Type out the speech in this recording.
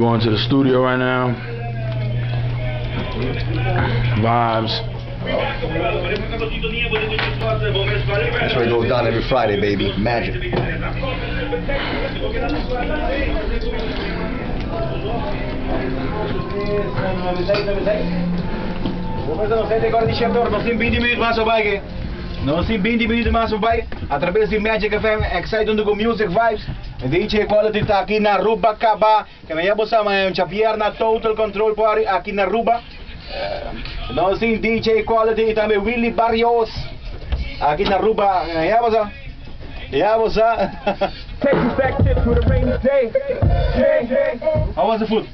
going to the studio right now. Vibes. That's where it goes down every Friday, baby. Magic. Não tem 20 minutos mais voorbij. Através de Magic FM, excited com Music Vibes. DJ Quality está aqui na Ruba Caba. Que me llamo Sama, um Xavier na Total Control Party aqui na Ruba. Nós tem DJ Quality e também Willy Barrios. Aqui na Ruba. Ja, was er? Ja, was er? Take you back to the rainy day. How was the food?